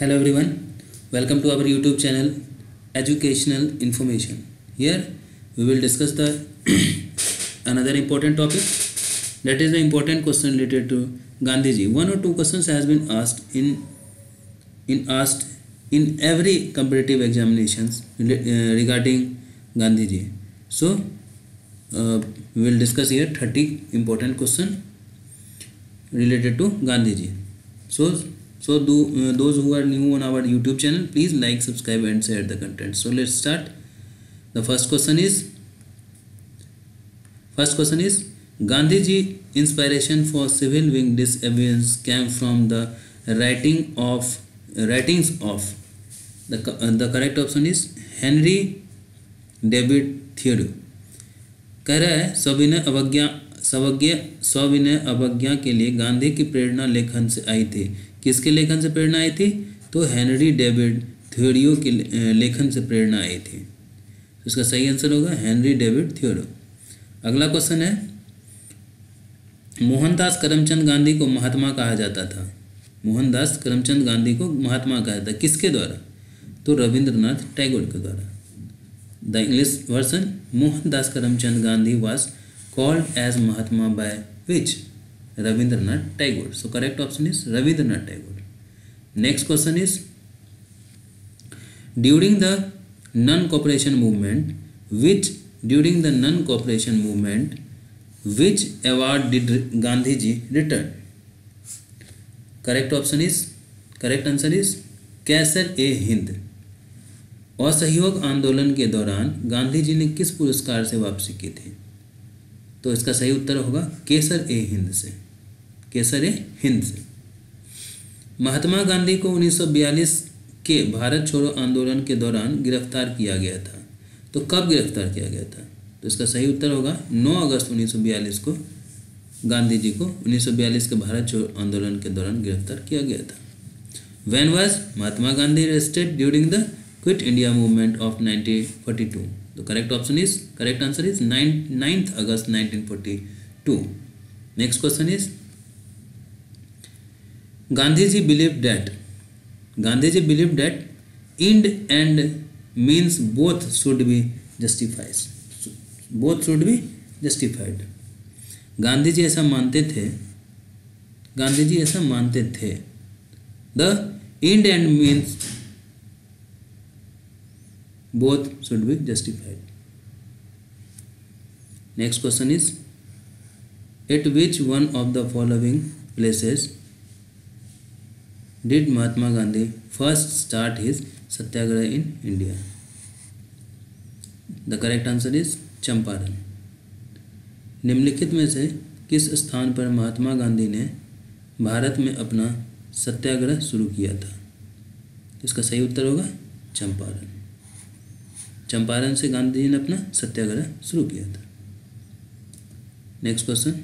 Hello everyone, welcome to our YouTube channel Educational Information. Here we will discuss the another important topic, that is the important question related to Gandhiji. One or two questions has been asked in every competitive examinations uh, regarding Gandhiji. So uh, we will discuss here 30 important question related to Gandhiji. So so do, uh, those who are new on our youtube channel please like subscribe and share the content so let's start the first question is first question is gandhi ji inspiration for civil wing disobedience came from the writing of writings of the, uh, the correct option is henry David थियोडो कह रहा है सविनय अवज्ञा सवज्ञ स्वविनय अवज्ञा के लिए गांधी की प्रेरणा लेखन से आई थी किसके लेखन से प्रेरणा आई थी तो हेनरी डेविड थ्योरियो के लेखन से प्रेरणा आई थी तो इसका सही आंसर होगा हेनरी डेविड थ्योरो अगला क्वेश्चन है मोहनदास करमचंद गांधी को महात्मा कहा जाता था मोहनदास करमचंद गांधी को महात्मा कहा जाता किसके द्वारा तो रविंद्रनाथ टैगोर के द्वारा the English version Mohandas Karamchand Gandhi was called as Mahatma by which? Rabindranath Tagore. So correct option is Rabindranath Tagore. Next question is during the non-cooperation movement, which during the non-cooperation movement, which award did Gandhi ji return? Correct option is correct answer is Kaisar A Hind. असहयोग आंदोलन के दौरान गांधी जी ने किस पुरस्कार से वापसी की थी तो इसका सही उत्तर होगा केसर ए हिंद से केसर ए हिंद से महात्मा गांधी को 1942 के भारत छोड़ो आंदोलन के दौरान गिरफ्तार किया गया था तो कब गिरफ्तार किया गया था तो इसका सही उत्तर होगा 9 अगस्त 1942 को गांधी जी को 1942 के भारत छोड़ो आंदोलन के दौरान गिरफ्तार किया गया था When was Mahatma Gandhi arrested during the quit India movement of nineteen तो correct option is correct answer is nine ninth August nineteen forty two next question is Gandhi ji believe that Gandhi ji believe that end and means both should be justifies both should be justified Gandhi ji ऐसा मानते थे गांधी जी ऐसा मानते थे the end and means both should be justified. Next question is At which one of the following places did Mahatma Gandhi first start his Satyagraha in India? The correct answer is Champaran निम्नलिखित में से किस स्थान पर महात्मा गांधी ने भारत में अपना सत्याग्रह शुरू किया था इसका सही उत्तर होगा चंपारण चंपारण से गांधी जी ने अपना सत्याग्रह शुरू किया था next question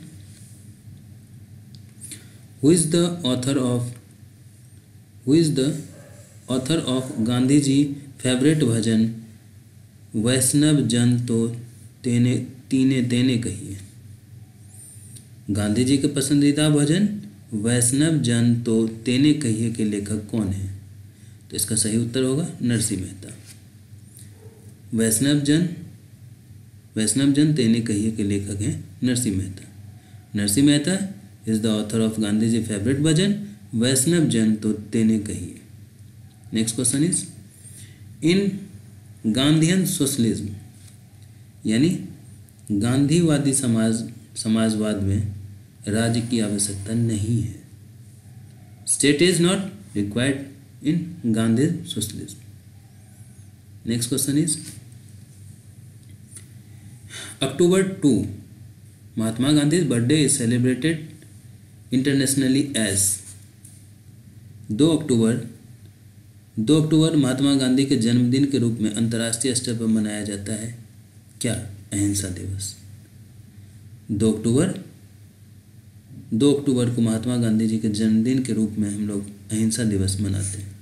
who is the author of who is the author of Gandhi ji favourite bhajan Vaishnav Jan To Tene तीने तेने कहिए गांधी जी के पसंदीदा भजन वैष्णव जन तो तेने कहिए के लेखक कौन है तो इसका सही उत्तर होगा नरसिंह मेहता वैष्णव जन वैष्णव जन तेने कहिए के लेखक हैं Narsinh Mehta Narsinh Mehta is the author of Gandhi ji favourite bhajan Vaishnav Jan To Tene Kahiye next question is in Gandhian socialism यानी गांधीवादी समाज समाजवाद में राज्य की आवश्यकता नहीं है state is not required in Gandhi socialism next question is October two Mahatma Gandhi birthday is celebrated internationally as दो अक्टूबर दो अक्टूबर महात्मा गांधी के जन्मदिन के रूप में अंतर्राष्ट्रीय स्तर पर मनाया जाता है क्या अहिंसा दिवस दो अक्टूबर दो अक्टूबर को महात्मा गांधी जी के जन्मदिन के रूप में हम लोग अहिंसा दिवस मनाते हैं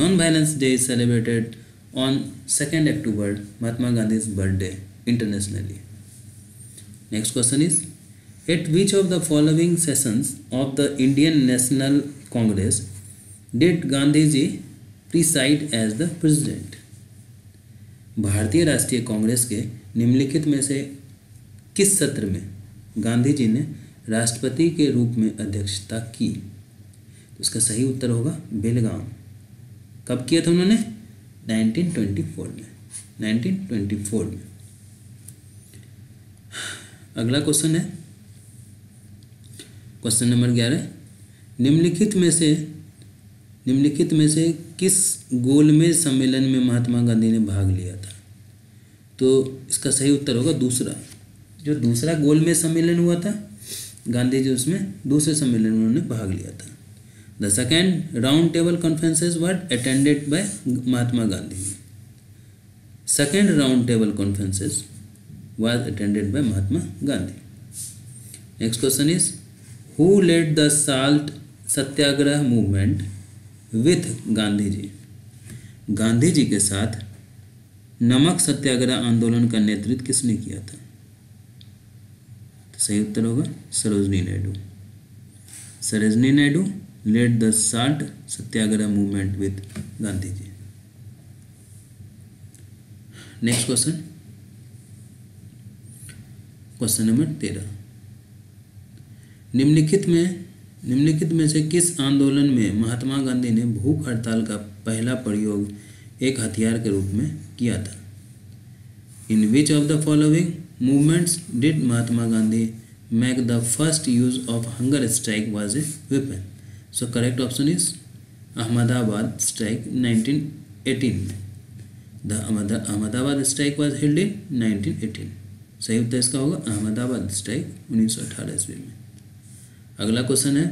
non violence day is celebrated on second October Mahatma Gandhi birthday internationally next question is at which of the following sessions of the Indian National Congress did Gandhi ji preside as the president भारतीय राष्ट्रीय कांग्रेस के निम्नलिखित में से किस सत्र में गांधी जी ने राष्ट्रपति के रूप में अध्यक्षता की तो इसका सही उत्तर होगा बेलगांव कब किया था उन्होंने 1924 में 1924 में अगला क्वेश्चन है क्वेश्चन नंबर ग्यारह निम्नलिखित में से निम्नलिखित में से किस गोलमेज सम्मेलन में महात्मा गांधी ने भाग लिया था तो इसका सही उत्तर होगा दूसरा जो दूसरा गोलमेज सम्मेलन हुआ था गांधी जी उसमें दूसरे सम्मेलन में उन्होंने भाग लिया था the second round table conference what attended by Mahatma Gandhi second round table conference was attended by Mahatma Gandhi next question is who led the salt satyagraha movement with Gandhi ji Gandhi ji के साथ नमक सत्याग्रह आंदोलन का नेतृत्व किसने किया था तो सही उत्तर होगा Sarojini Naidu Sarojini Naidu led the salt satyagraha movement with Gandhi ji next question question number तेरह निम्नलिखित में निम्नलिखित में से किस आंदोलन में महात्मा गांधी ने भूख हड़ताल का पहला प्रयोग एक हथियार के रूप में किया था in which of the following movements did Mahatma Gandhi make the first use of hunger strike was a weapon so correct option is ahmedabad eighteen 1918 the ahmedabad strike was held in 1918 सही उत्तर इसका होगा Ahmedabad strike 1918 ईस्वी में अगला question है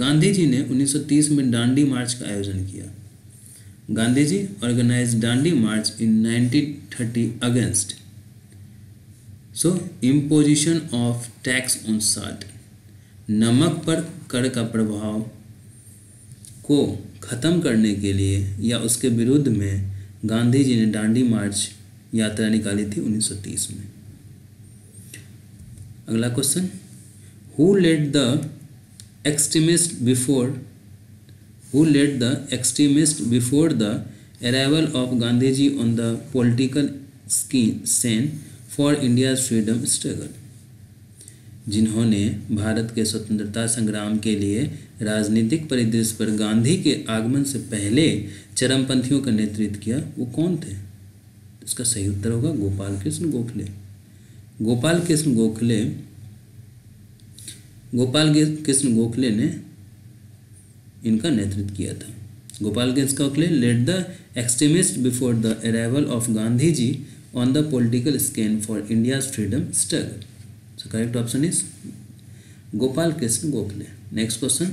गांधी जी ने 1930 में डांडी मार्च का आयोजन किया Gandhi ji organise Dandi march in 1930 against so imposition of tax on salt नमक पर कर का प्रभाव को ख़त्म करने के लिए या उसके विरुद्ध में गांधी जी ने डांडी मार्च यात्रा निकाली थी 1930 में अगला question who led the extremist before who led the extremist before the Gandhi ji on the political political scene for India freedom struggle जिन्होंने भारत के स्वतंत्रता संग्राम के लिए राजनीतिक परिदृश्य पर गांधी के आगमन से पहले चरमपंथियों का नेतृत्व किया वो कौन थे इसका सही उत्तर होगा गोपाल कृष्ण गोखले गोपाल कृष्ण गोखले गोपाल कृष्ण गोखले ने इनका नेतृत्व किया था Gopal Krishna Gokhale led the extremist before the arrival of Gandhi ji on the political scene for India's freedom struggle so correct option is Gopal Krishna Gokhale next question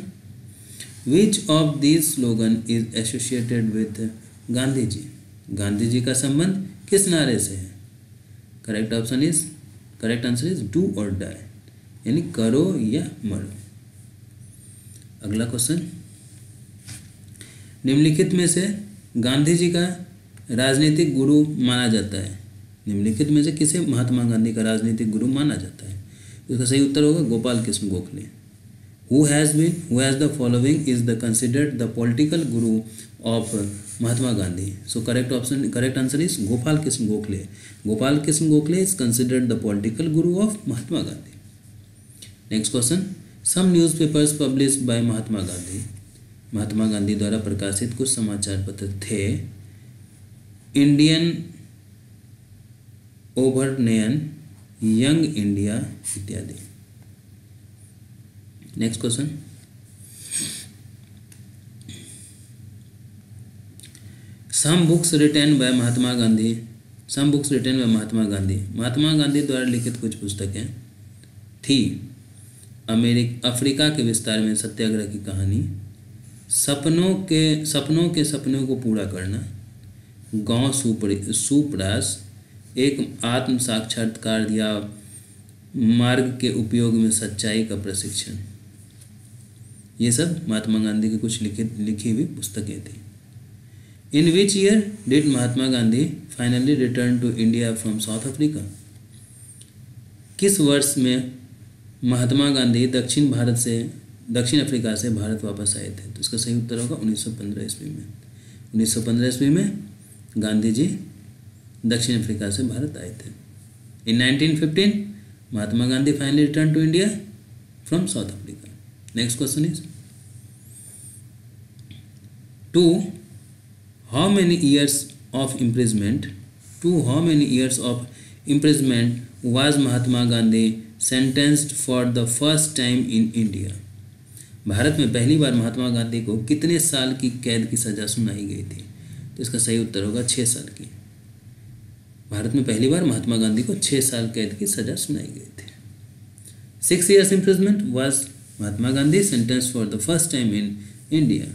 which of this slogan is associated with Gandhi ji Gandhi ji का संबंध किस नारे से है correct option is correct answer is do और die यानी करो या मरो अगला क्वेश्चन निम्नलिखित में से गांधी जी का राजनीतिक गुरु माना जाता है निम्नलिखित में से किसे महात्मा गांधी का राजनीतिक गुरु माना जाता है इसका सही उत्तर होगा Gopal Krishna Gokhale who has been who has the following is the considered the political guru of Mahatma Gandhi so correct option correct answer is Gopal Krishna Gokhale Gopal Krishna Gokhale is considered the political guru of Mahatma Gandhi next question some newspapers published by Mahatma Gandhi महात्मा गांधी द्वारा प्रकाशित कुछ समाचार पत्र थे Indian ओवरनेयन young India इत्यादि next question some books written bye Mahatma Gandhi some books written by Mahatma Gandhi Mahatma Gandhi द्वारा लिखित कुछ पुस्तकें थी अमेरिक अफ्रीका के विस्तार में सत्याग्रह की कहानी सपनों के सपनों के सपनों को पूरा करना गांव सुपर सुपरास एक आत्म साक्षात्कार या मार्ग के उपयोग में सच्चाई का प्रशिक्षण ये सब महात्मा गांधी की कुछ लिखित लिखी हुई पुस्तकें थी in which year did Mahatma Gandhi finally return to India from South Africa किस वर्ष में महात्मा गांधी दक्षिण भारत से दक्षिण अफ्रीका से भारत वापस आए थे तो इसका सही उत्तर होगा 1915 ईस्वी में 1915 ईस्वी में गांधी जी दक्षिण अफ्रीका से भारत आए थे in 1915 Mahatma Gandhi finally return to India from South Africa next question is to how many years of imprisonment to how many years of imprisonment was Mahatma Gandhi sentenced for the first time in India Bharat में पहली बार महात्मा गांधी को कितने साल की कैद की सजा सुनाई गई थी तो इसका सही उत्तर होगा छः साल की भारत में पहली बार महात्मा गांधी को छः साल कैद की सजा सुनाई गई थी six years imprisonment was Mahatma Gandhi sentenced for the first time in India.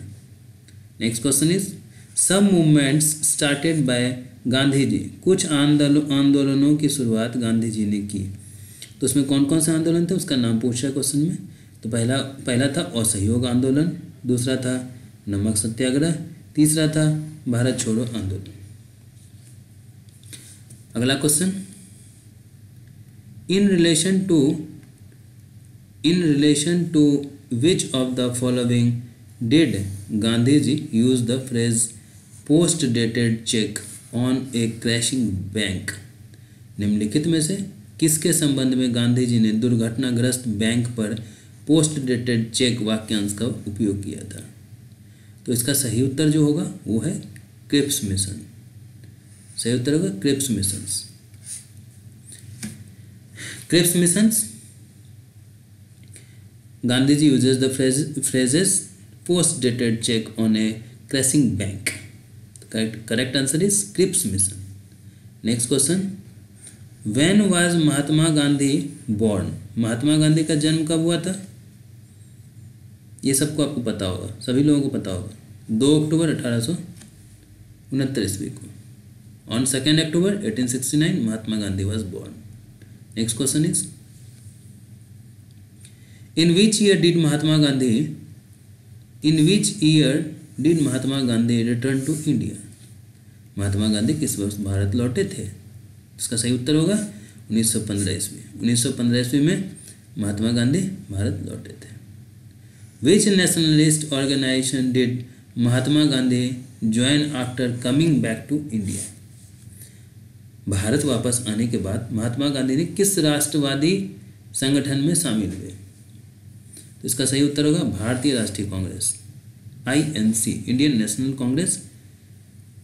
Next question is some movements started by Gandhi ji कुछ आंदोलन आंदोलनों की शुरुआत गांधी जी ने की तो उसमें कौन कौन से आंदोलन थे उसका नाम पूछा क्वेश्चन में तो पहला पहला था असहयोग आंदोलन दूसरा था नमक सत्याग्रह तीसरा था भारत छोड़ो आंदोलन अगला question in relation to in relation to which of the following did Gandhi ji use the phrase post dated cheque on a crashing bank निम्नलिखित में से किसके संबंध में गांधी जी ने दुर्घटनाग्रस्त बैंक पर पोस्ट डेटेड चेक वाक्यांश का उपयोग किया था तो इसका सही उत्तर जो होगा वो है क्रिप्स मिशन सही उत्तर होगा Cripps missions Cripps missions Gandhi ji uses the phrases post dated cheque on a crashing bank correct correct answer is Cripps mission next question when was Mahatma Gandhi born Mahatma Gandhi का जन्म कब हुआ था ये सबको आपको पता होगा सभी लोगों को पता होगा दो अक्टूबर अठारह सौ उनहत्तर ईस्वी को on second October eighteen sixty nine Mahatma Gandhi was born next question is in which year did Mahatma Gandhi in which year did Mahatma Gandhi return to India Mahatma Gandhi किस वर्ष भारत लौटे थे इसका सही उत्तर होगा 1915 ईस्वी 1915 ईस्वी में महात्मा गांधी भारत लौटे थे which nationalist organisation did Mahatma Gandhi join after coming back to India Bharat वापस आने के बाद महात्मा गांधी ने किस राष्ट्रवादी संगठन में शामिल हुए तो इसका सही उत्तर होगा भारतीय राष्ट्रीय Congress INC Indian National Congress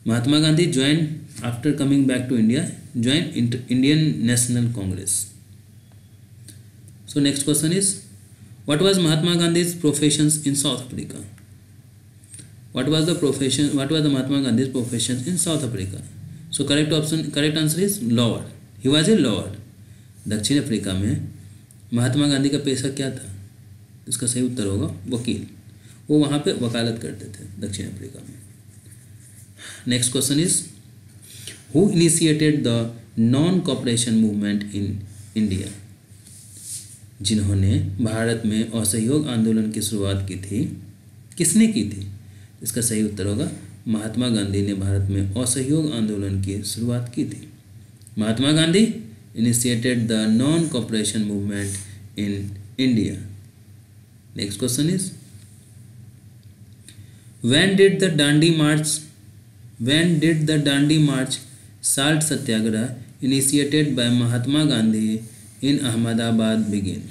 Mahatma Gandhi join after coming back to India join Indian National Congress so next question is what was Mahatma Gandhi profession in South Africa what was the profession what was the Mahatma Gandhi professions in South Africa so correct option correct answer is lord he was a lord दक्षिण Africa में महात्मा गांधी का पेशा क्या था तो इसका सही उत्तर होगा वकील वो वहाँ पे वकालत करते थे दक्षिण अफ्रीका में next question is who initiated the non cooperation movement in India जिन्होंने भारत में असहयोग आंदोलन की शुरुआत की थी किसने की थी इसका सही उत्तर होगा महात्मा गांधी ने भारत में असहयोग आंदोलन की शुरुआत की थी Mahatma Gandhi initiated the non cooperation movement in India next question is when did the Dandi march when did the Dandi march salt satyagraha initiated by Mahatma Gandhi in Ahmedabad begin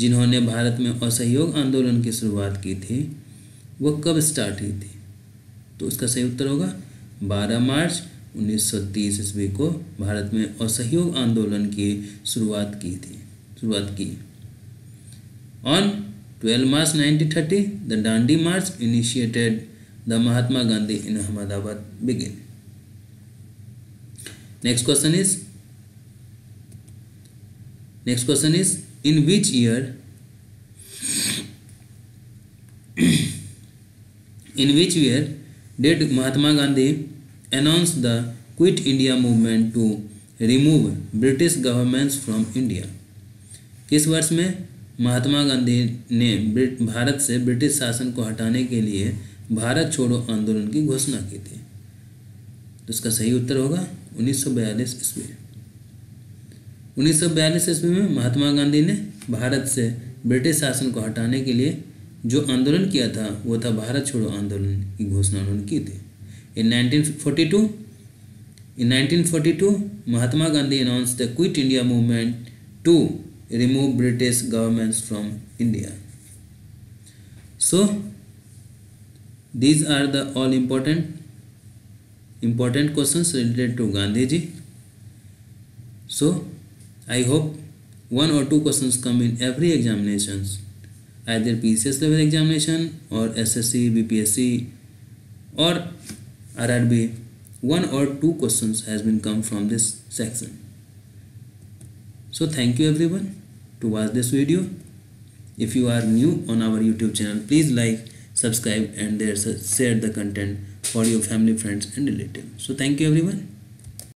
जिन्होंने भारत में असहयोग आंदोलन की शुरुआत की थी वो कब स्टार्ट हुई थी तो उसका सही उत्तर होगा 12 मार्च 1930 ईस्वी को भारत में असहयोग आंदोलन की शुरुआत की थी शुरुआत की On 12 March 1930, the Dandi March initiated the Mahatma Gandhi in Ahmedabad begin. Next question is Next question is in which year in which year did Mahatma Gandhi announce the Quit India movement to remove British governments from India? किस वर्ष में महात्मा गांधी ने भारत से British शासन को हटाने के लिए भारत छोड़ो आंदोलन की घोषणा की थी तो इसका सही उत्तर होगा 1942 ईस्वी 1942 ईस्वी में महात्मा गांधी ने भारत से ब्रिटिश शासन को हटाने के लिए जो आंदोलन किया था वो था भारत छोड़ो आंदोलन की घोषणा उन्होंने की थी in 1942 in 1942 Mahatma Gandhi announce the quit India movement to remove British governments from India. So these are the all important important questions related to Gandhi ji. So I hope one or two questions come in every examinations either PCS level examination or SSC, BPSC or RRB one or two questions has been come from this section. So thank you everyone to watch this video. If you are new on our YouTube channel, please like, subscribe and share the content for your family, friends and relatives. So thank you everyone.